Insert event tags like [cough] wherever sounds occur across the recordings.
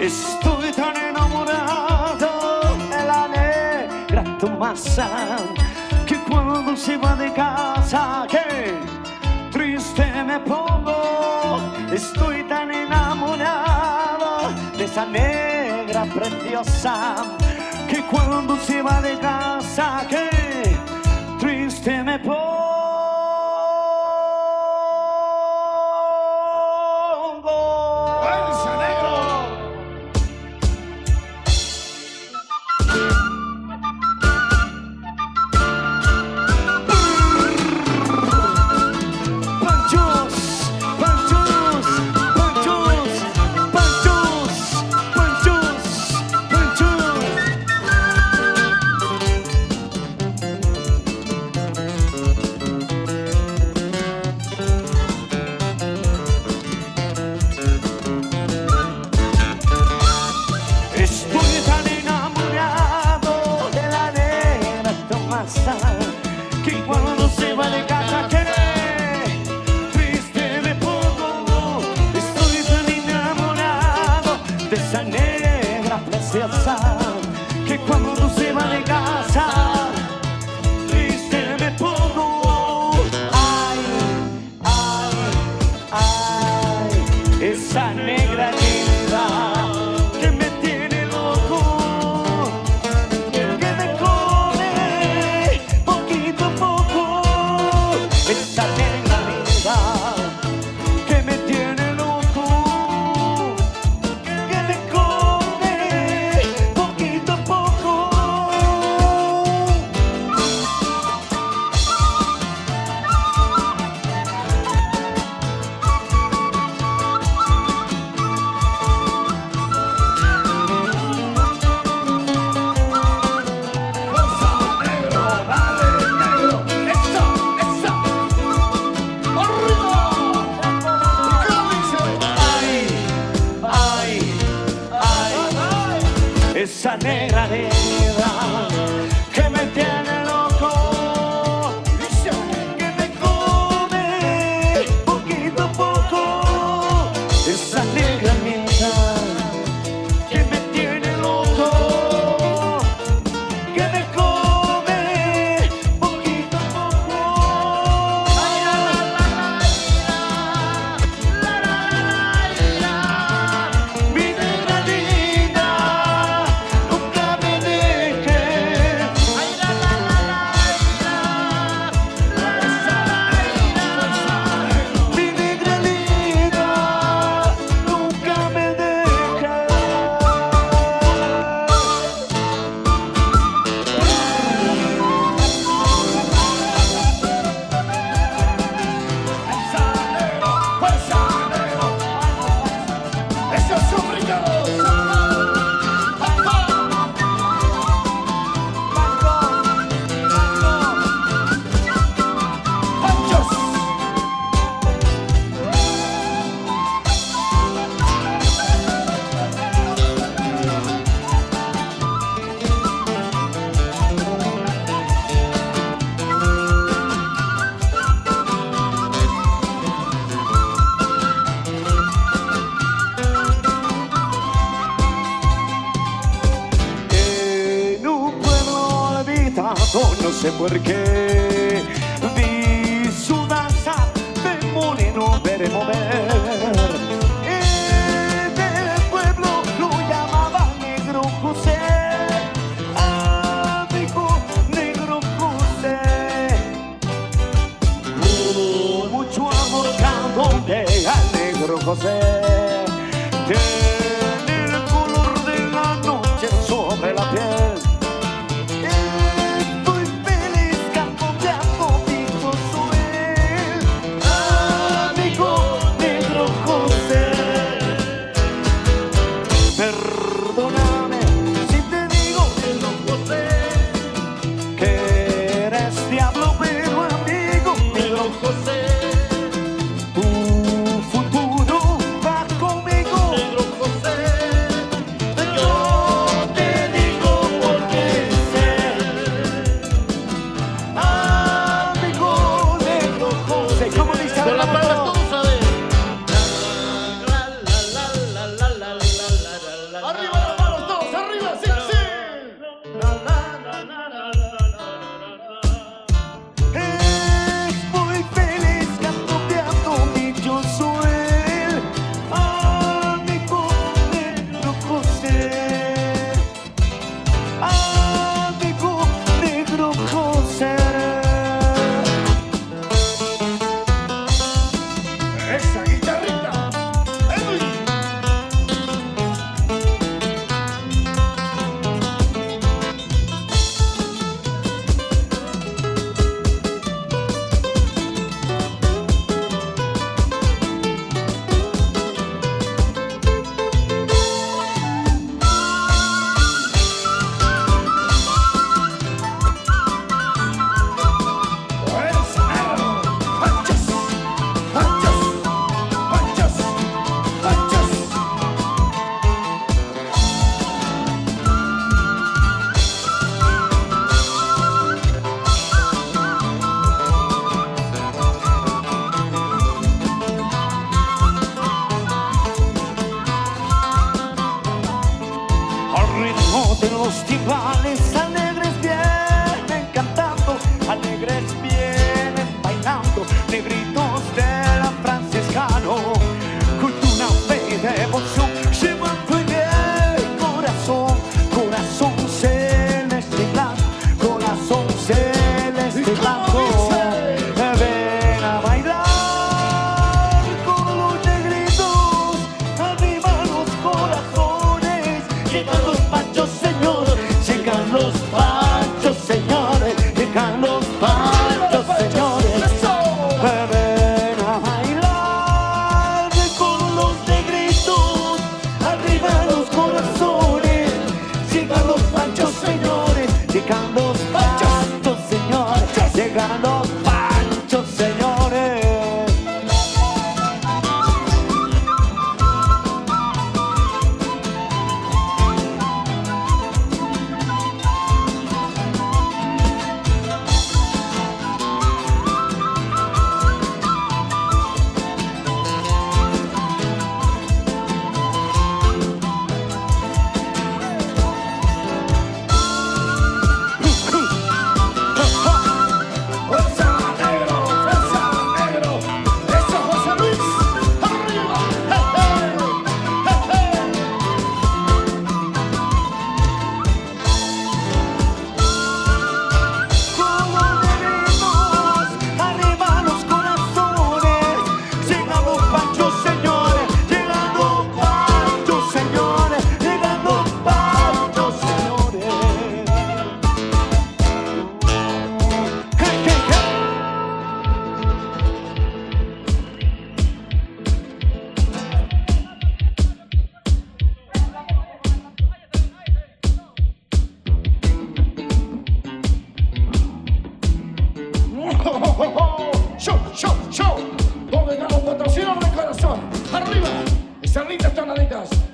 Estoy tan enamorado de la negra Tomasa que cuando se va de casa, que triste me pongo. Estoy tan enamorado de esa negra preciosa que cuando se va de casa, que triste me pongo. porque linda, senhora linda.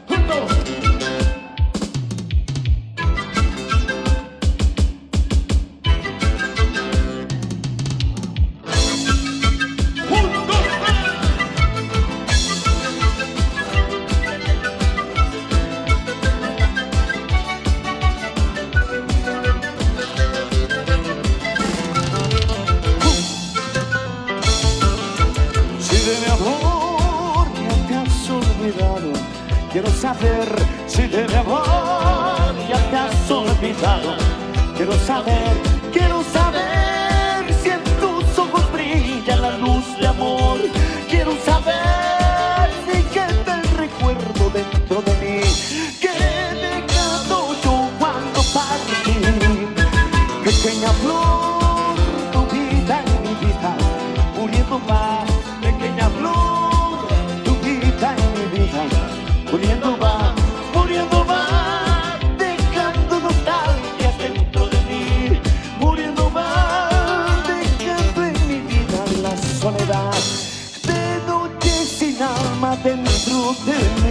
do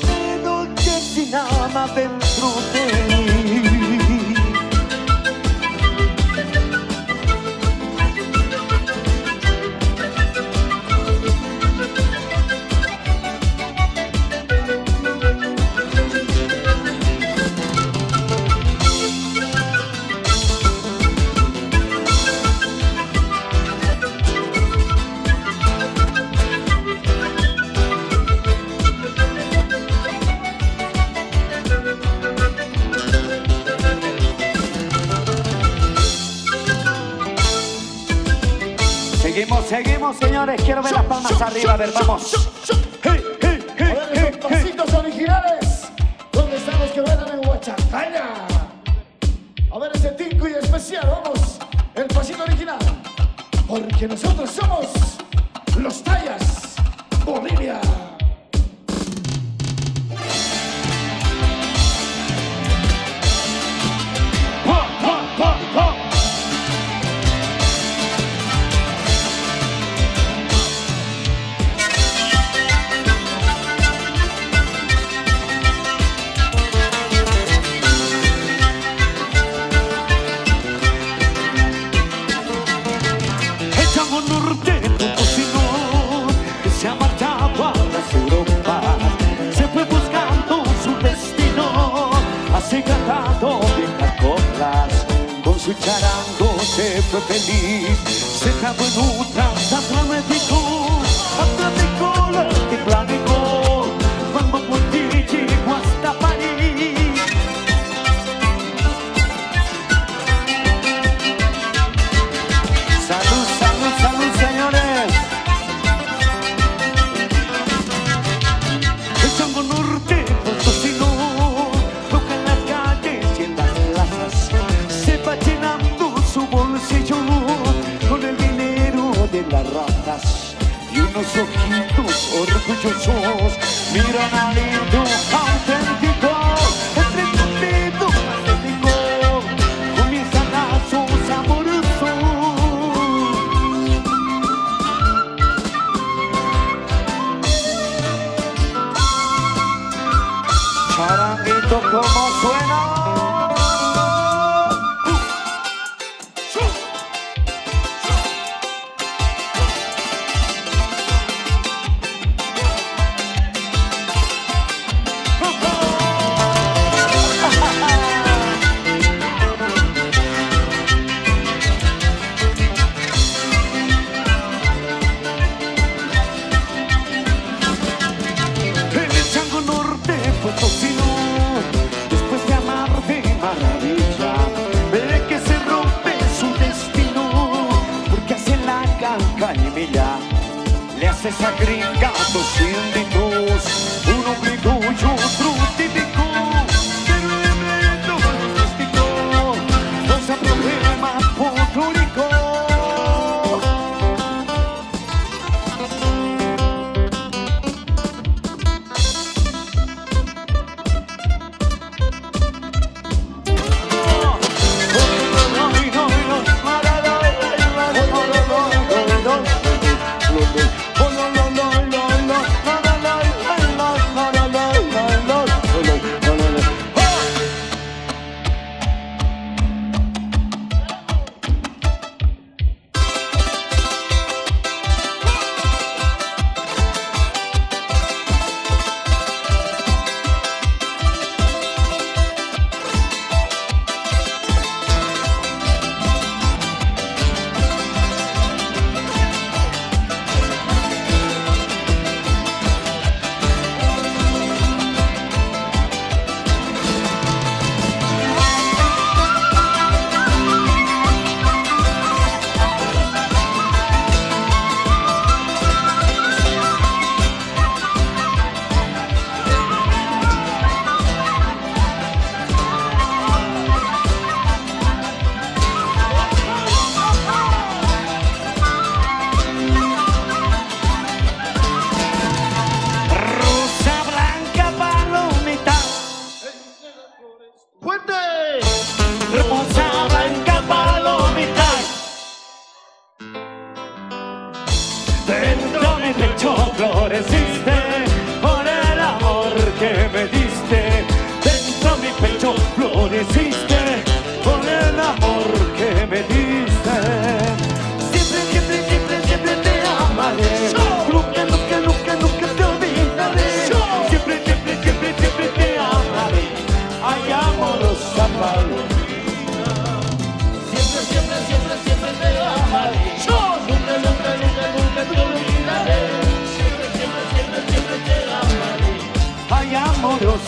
vedo che si ama ben brutto とくんも添えな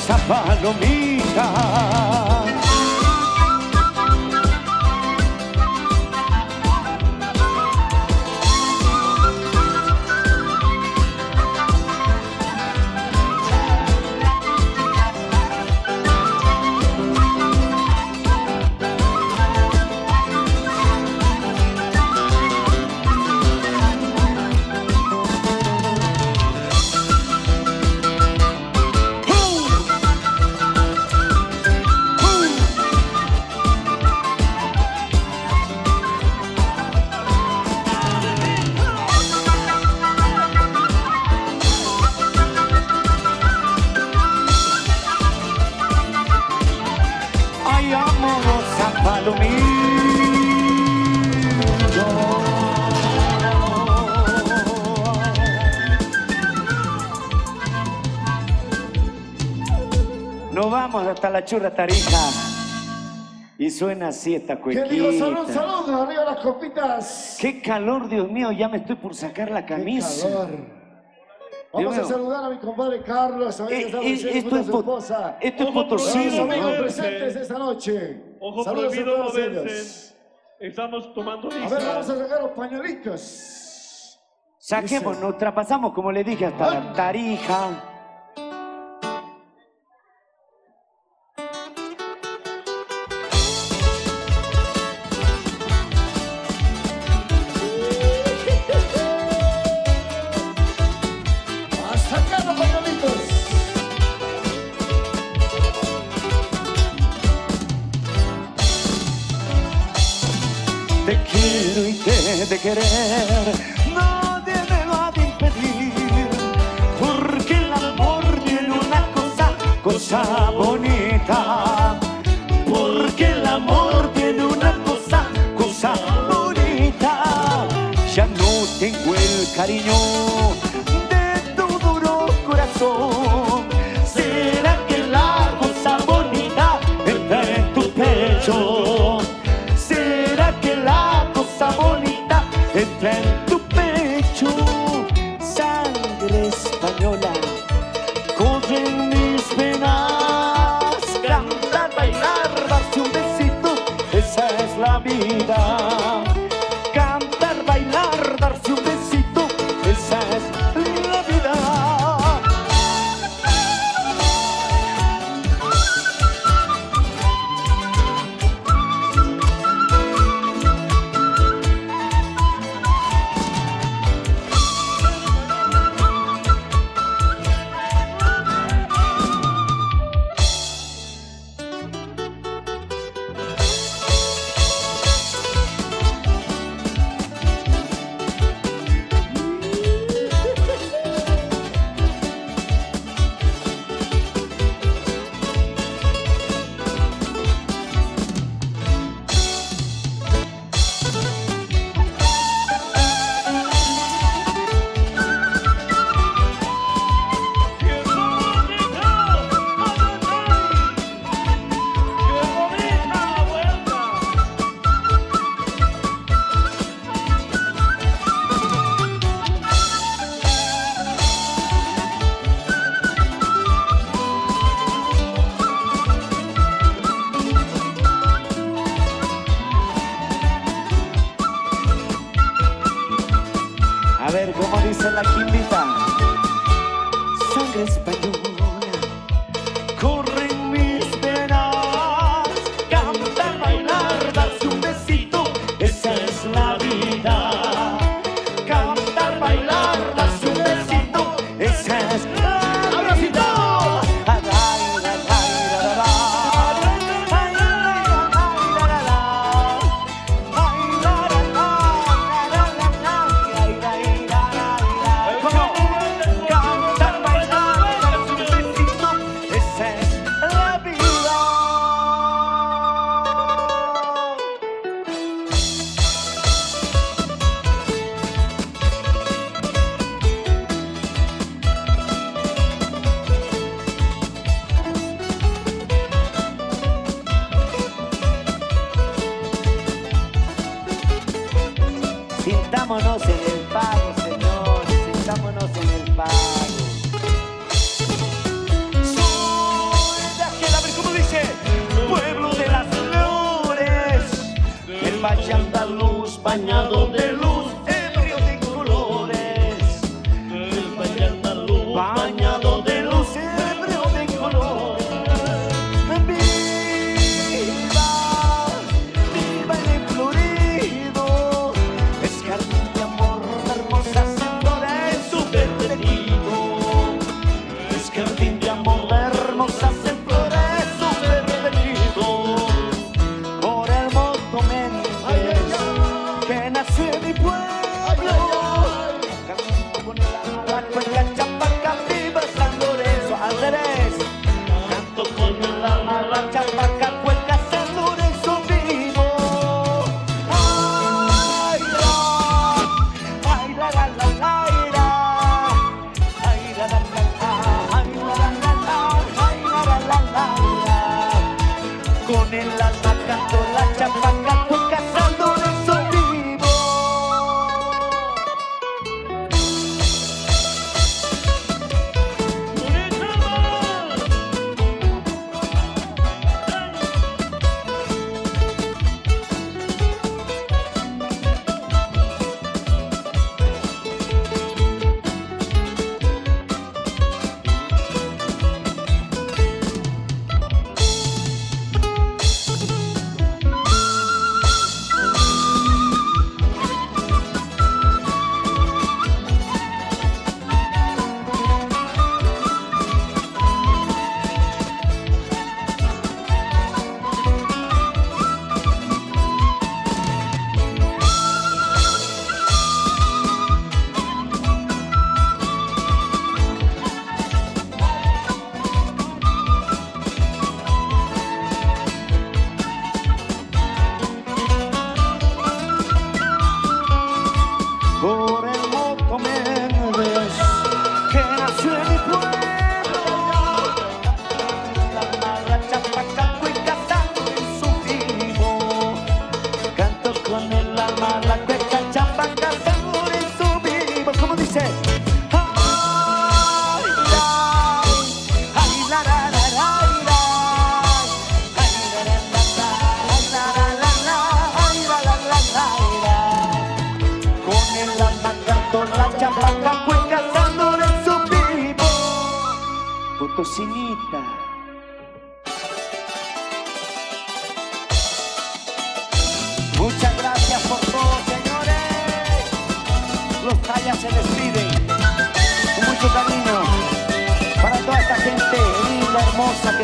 cavalo. La churra tarija. Y suena así esta ¿Qué digo? Salud, cuequita. salud, arriba las copitas. Qué calor, Dios mío, ya me estoy por sacar la Qué camisa. calor. Vamos Dios a mío. saludar a mi compadre Carlos, a ver Eh, eh, esto a es esposa. esto es Potosí. Todos los amigos presentes esta noche. Ojo Saludos a prohibido todos ellos. moverse. Estamos tomando A ver, vamos lista. a sacar los pañuelitos. Saquemos, Dice. nos traspasamos, como le dije, hasta la tarija. Te quiero y te he de querer, nadie me lo ha de impedir, porque el amor tiene una cosa, cosa bonita, porque el amor tiene una cosa, cosa bonita. Ya no tengo el cariño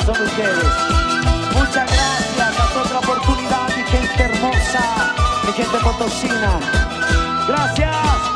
son ustedes. Muchas gracias a otra oportunidad, mi gente hermosa, mi gente potosina. Gracias.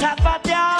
才发飙。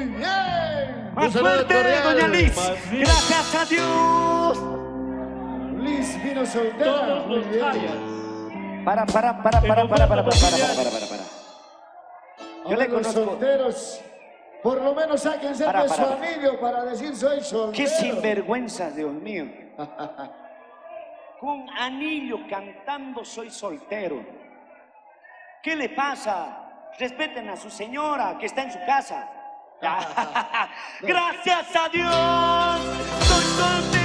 Muy bien. Más fuerte, doña Liz. Gracias a Dios. Liz vino soltera. Todos Muy los bien. tallas. Para, para, para, para, para, para, para, para, para, para, para. Yo le conozco. solteros, por lo menos sáquense Para, de su para. anillo para decir soy soltero. Qué sinvergüenza, Dios mío. [laughs] Con anillo cantando soy soltero. ¿Qué le pasa? Respeten a su señora que está en su casa. [laughs] Gracias a Dios, soy soltero,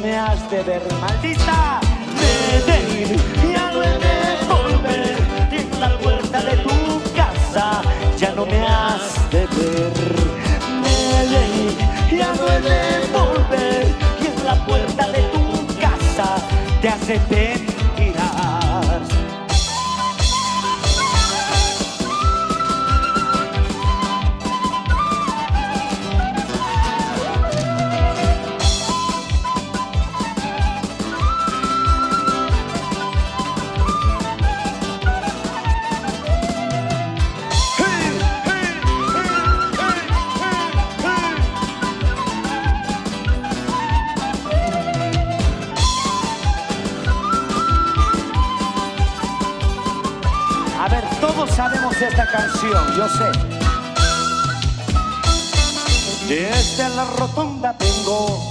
me has de ver. Maldita, me de ir, ya no he de volver. Y en la puerta de tu casa, ya no me has de ver. Me de ir, ya no he de volver. Y en la puerta de tu casa, te hace mirar. Canción, yo sé. Desde la rotonda vengo,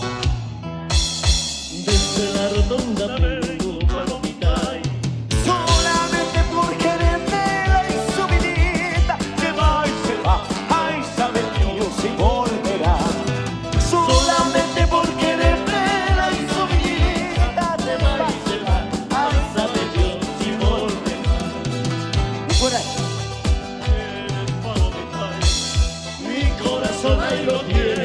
lo.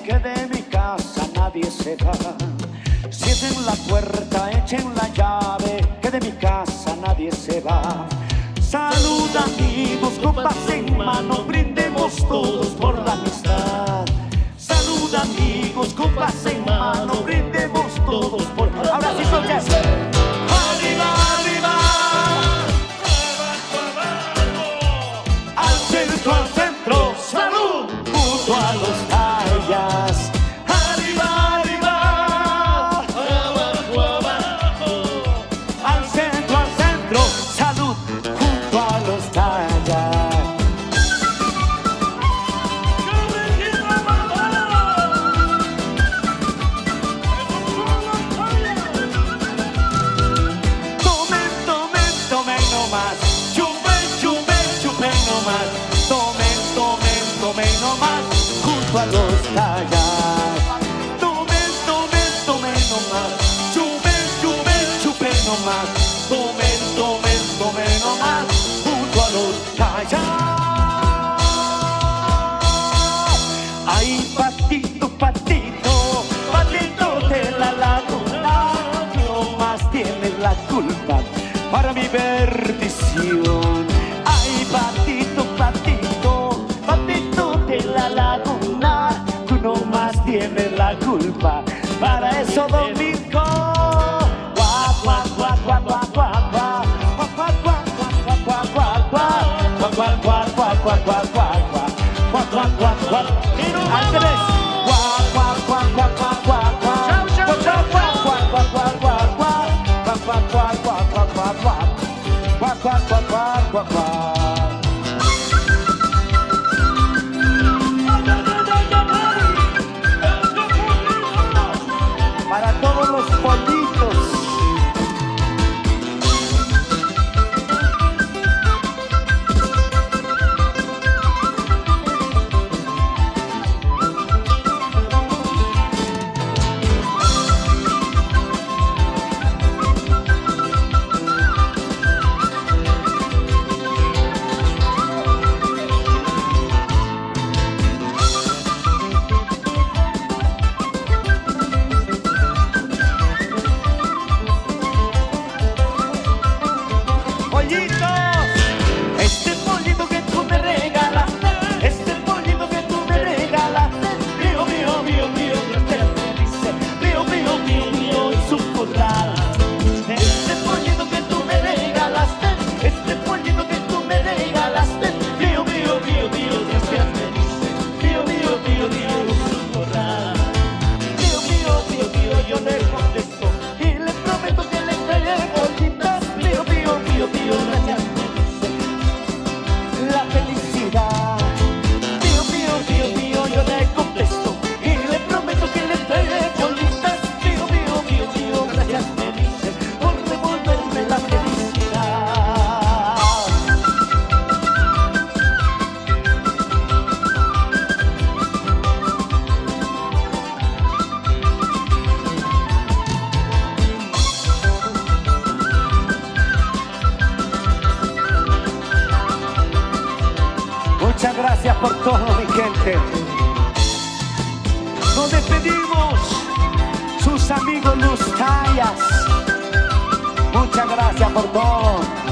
que de mi casa nadie se va. Cierren la puerta, echen la llave, que de mi casa nadie se va. Salud amigos, copas en mano, brindemos todos por la amistad. Salud amigos, copas en mano, brindemos todos por la amistad. Ahora sí, solteros. para mi perdición. Ay, patito, patito, patito de la laguna, tú no más tienes la culpa para eso. Muchas gracias por todo.